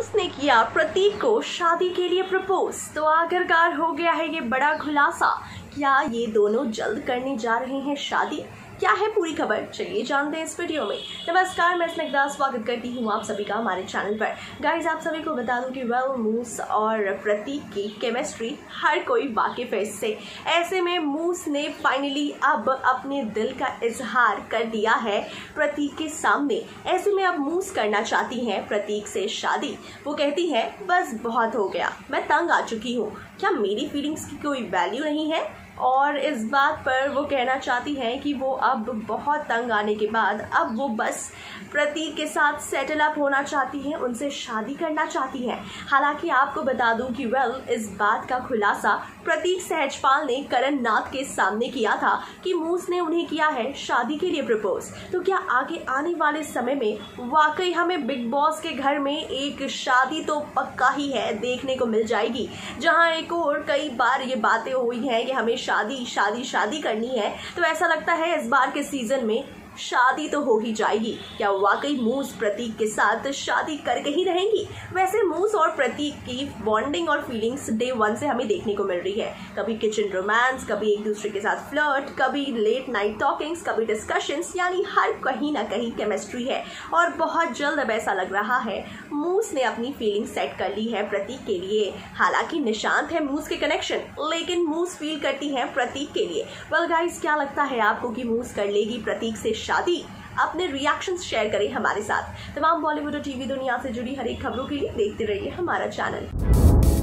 मूस ने किया प्रतीक को शादी के लिए प्रपोज। तो आखिरकार हो गया है ये बड़ा खुलासा। क्या ये दोनों जल्द करने जा रहे हैं शादी? क्या है पूरी खबर? चलिए जानते हैं इस वीडियो में। नमस्कार, मैं स्निग्धा, स्वागत करती हूँ आप सभी का हमारे चैनल पर। गाइज़ आप सभी को बता दूँ कि वेल मूस और प्रतीक की केमिस्ट्री हर कोई वाकिफ है इससे। ऐसे में मूस ने फाइनली अब अपने दिल का इजहार कर दिया है प्रतीक के सामने। ऐसे में अब मूस करना चाहती हैं प्रतीक से शादी। वो कहती है, बस बहुत हो गया। मैं तंग आ चुकी हूँ। क्या मेरी फीलिंग्स की कोई वैल्यू नहीं है? और इस बात पर वो कहना चाहती हैं कि वो अब बहुत तंग आने के बाद अब वो बस प्रतीक के साथ सेटल अप होना चाहती हैं, उनसे शादी करना चाहती हैं। हालाँकि आपको बता दूँ कि वेल इस बात का खुलासा प्रतीक सहजपाल ने करण नाथ के सामने किया था कि मूस ने उन्हें किया है शादी के लिए प्रपोज तो क्या आगे आने वाले समय में वाकई हमें बिग बॉस के घर में एक शादी तो पक्का ही है देखने को मिल जाएगी? जहाँ एक और कई बार ये बातें हुई हैं कि हमें शादी शादी शादी करनी है तो ऐसा लगता है इस बार के सीज़न में शादी तो हो ही जाएगी। क्या वाकई मूस प्रतीक के साथ शादी करके ही रहेंगी? वैसे मूस और प्रतीक की बॉन्डिंग और फीलिंग्स डे वन से हमें देखने को मिल रही है। कभी किचन रोमांस कभी एक दूसरे के साथ फ्लर्ट कभी लेट नाइट टॉकिंग्स कभी डिस्कशंस यानी हर कहीं ना कहीं केमिस्ट्री है। और बहुत जल्द अब ऐसा लग रहा है, मूस ने अपनी फीलिंग सेट कर ली है प्रतीक के लिए। हालाँकि निशांत है मूस के कनेक्शन लेकिन मूस फील करती है प्रतीक के लिए। वेल गाइस क्या लगता है आपको कि मूस कर लेगी प्रतीक से शादी। अपने रिएक्शन शेयर करें हमारे साथ। तमाम बॉलीवुड और टीवी दुनिया से जुड़ी हर एक खबरों के लिए देखते रहिए हमारा चैनल